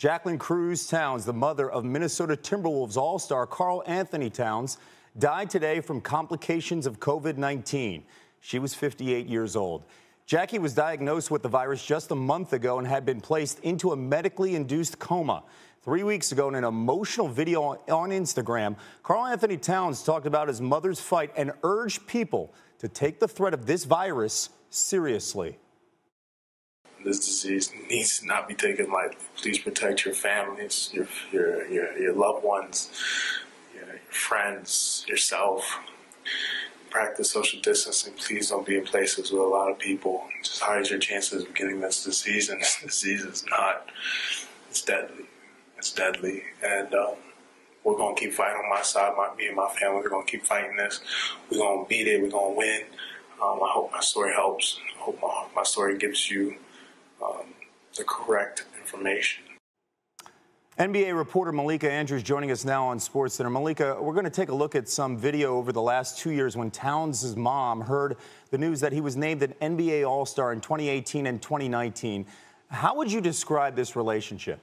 Jacqueline Cruz Towns, the mother of Minnesota Timberwolves All Star Karl-Anthony Towns, died today from complications of COVID 19. She was 58 years old. Jackie was diagnosed with the virus just a month ago and had been placed into a medically induced coma. Three weeks ago, in an emotional video on Instagram, Karl-Anthony Towns talked about his mother's fight and urged people to take the threat of this virus seriously this disease needs to not be taken lightly. Please protect your families, your your your, your loved ones, your, your friends, yourself. Practice social distancing. Please don't be in places with a lot of people. Just hides your chances of getting this disease, and this disease is not. It's deadly. It's deadly, and um, we're gonna keep fighting on my side. My, me and my family, we're gonna keep fighting this. We're gonna beat it. We're gonna win. Um, I hope my story helps. I hope my, my story gives you the correct information. NBA reporter Malika Andrews joining us now on SportsCenter. Malika, we're going to take a look at some video over the last two years when Towns' mom heard the news that he was named an NBA All-Star in 2018 and 2019. How would you describe this relationship?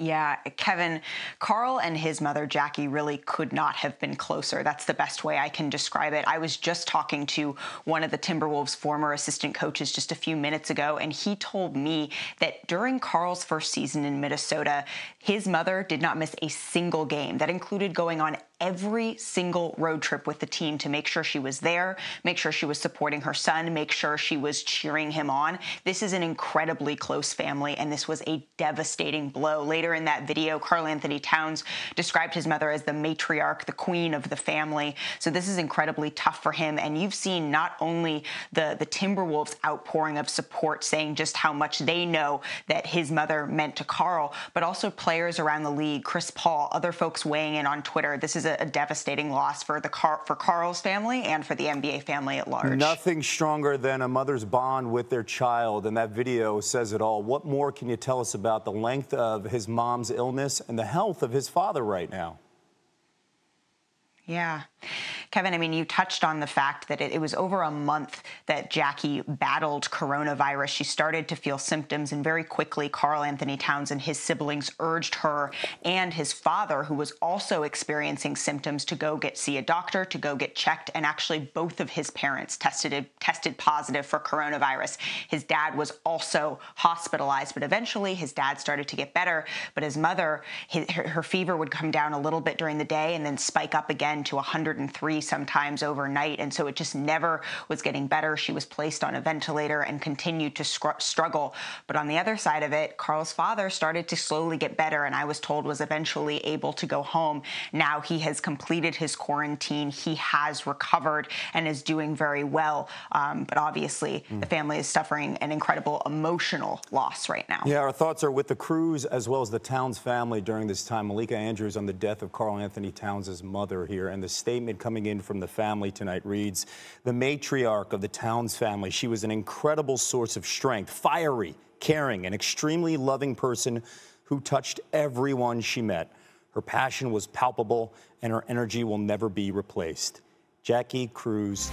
Yeah, Kevin, Karl and his mother, Jackie, really could not have been closer. That's the best way I can describe it. I was just talking to one of the Timberwolves' former assistant coaches just a few minutes ago, and he told me that during Karl's first season in Minnesota, his mother did not miss a single game. That included going on every single road trip with the team to make sure she was there, make sure she was supporting her son, make sure she was cheering him on. This is an incredibly close family, and this was a devastating blow. Later in that video, Karl-Anthony Towns described his mother as the matriarch, the queen of the family. So this is incredibly tough for him. And you've seen not only the, the Timberwolves outpouring of support saying just how much they know that his mother meant to Karl, but also players around the league, Chris Paul, other folks weighing in on Twitter. This is a, a devastating loss for the Car- for Karl's family and for the NBA family at large. Nothing stronger than a mother's bond with their child, and that video says it all. What more can you tell us about the length of his mom's illness and the health of his father right now? Yeah. Kevin, I mean, you touched on the fact that it, it, was over a month that Jackie battled coronavirus. She started to feel symptoms, and very quickly, Karl Anthony Towns and his siblings urged her and his father, who was also experiencing symptoms, to go get see a doctor, to go get checked. And actually, both of his parents tested tested positive for coronavirus. His dad was also hospitalized, but eventually his dad started to get better. But his mother, his, her, her fever would come down a little bit during the day and then spike up again to 103 sometimes overnight. And so it just never was getting better. She was placed on a ventilator and continued to struggle. But on the other side of it, Karl's father started to slowly get better, and I was told was eventually able to go home. Now he has completed his quarantine. He has recovered and is doing very well. Um, but obviously, mm. the family is suffering an incredible emotional loss right now. Yeah, our thoughts are with the Cruz as well as the Towns family during this time. Malika Andrews on the death of Karl Anthony Towns' mother here, and the statement coming in from the family tonight reads The matriarch of the Towns family, she was an incredible source of strength, fiery, caring, an extremely loving person who touched everyone she met. Her passion was palpable, and her energy will never be replaced. Jackie Cruz.